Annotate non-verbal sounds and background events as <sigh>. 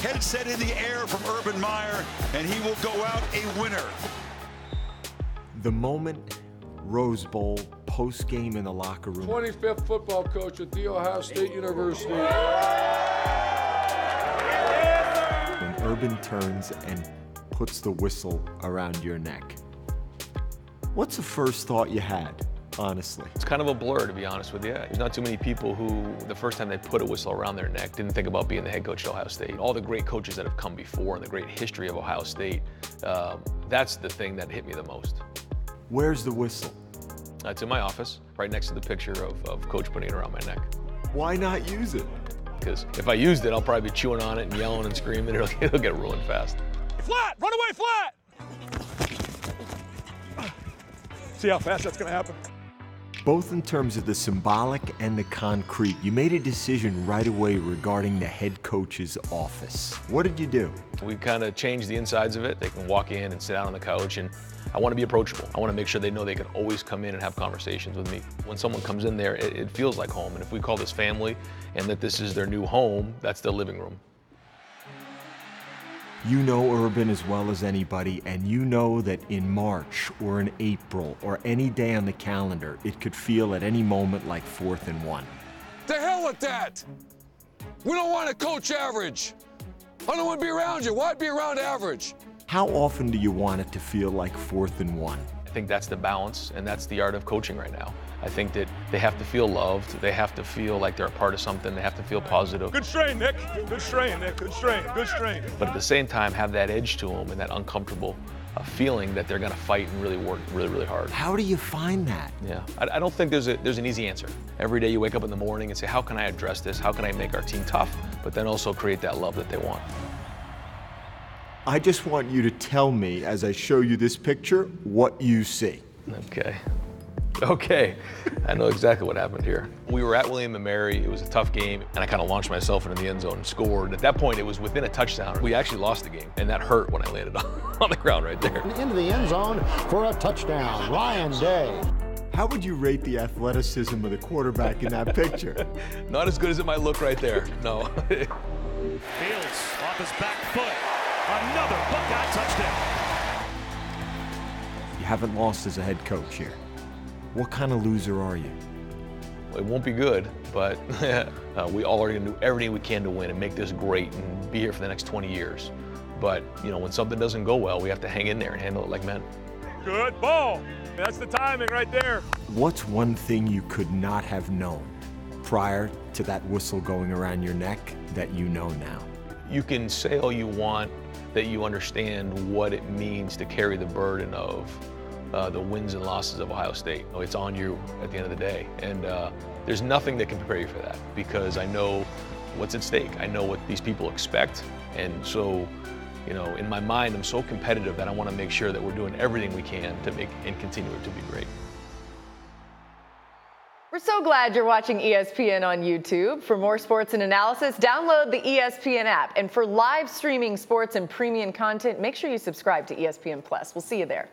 Headset in the air from Urban Meyer, and he will go out a winner. The moment Rose Bowl post game in the locker room. 25th football coach at The Ohio State University. When Urban turns and puts the whistle around your neck. What's the first thought you had, honestly? It's kind of a blur, to be honest with you. There's not too many people who, the first time they put a whistle around their neck, didn't think about being the head coach at Ohio State. All the great coaches that have come before and the great history of Ohio State, um, that's the thing that hit me the most. Where's the whistle? Uh, it's in my office, right next to the picture of, of Coach putting it around my neck. Why not use it? Because if I used it, I'll probably be chewing on it and yelling and screaming. <laughs> It'll, it'll get ruined fast. Flat! Run away flat! See how fast that's going to happen? Both in terms of the symbolic and the concrete, you made a decision right away regarding the head coach's office. What did you do? We kind of changed the insides of it. They can walk in and sit down on the couch, and I want to be approachable. I want to make sure they know they can always come in and have conversations with me. When someone comes in there, it, it feels like home. And if we call this family and that this is their new home, that's their living room. You know Urban as well as anybody, and you know that in March or in April or any day on the calendar, it could feel at any moment like fourth and one. The hell with that! We don't want to coach average. I don't want to be around you. Why be around average? How often do you want it to feel like fourth and one? I think that's the balance, and that's the art of coaching right now. I think that they have to feel loved. They have to feel like they're a part of something. They have to feel positive. Good strain, Nick. Good strain, Nick. Good strain. Good strain. But at the same time, have that edge to them and that uncomfortable uh, feeling that they're going to fight and really work really, really hard. How do you find that? Yeah, I, I don't think there's a there's an easy answer. Every day you wake up in the morning and say, how can I address this? How can I make our team tough? But then also create that love that they want. I just want you to tell me, as I show you this picture, what you see. Okay. Okay, I know exactly what happened here. We were at William & Mary, it was a tough game, and I kind of launched myself into the end zone and scored. At that point, it was within a touchdown. We actually lost the game, and that hurt when I landed <laughs> on the ground right there. Into the end zone for a touchdown, Ryan Day. How would you rate the athleticism of the quarterback in that picture? <laughs> Not as good as it might look right there, no. <laughs> Fields off his back foot. Another Buckeye touchdown. You haven't lost as a head coach here. What kind of loser are you? It won't be good, but <laughs> uh, we all are going to do everything we can to win and make this great and be here for the next 20 years. But, you know, when something doesn't go well, we have to hang in there and handle it like men. Good ball. That's the timing right there. What's one thing you could not have known prior to that whistle going around your neck that you know now? You can say all you want that you understand what it means to carry the burden of uh, the wins and losses of Ohio State. It's on you at the end of the day. And uh, there's nothing that can prepare you for that because I know what's at stake. I know what these people expect. And so, you know, in my mind, I'm so competitive that I want to make sure that we're doing everything we can to make and continue it to be great. We're so glad you're watching ESPN on YouTube. For more sports and analysis, download the ESPN app. And for live streaming sports and premium content, make sure you subscribe to ESPN Plus. We'll see you there.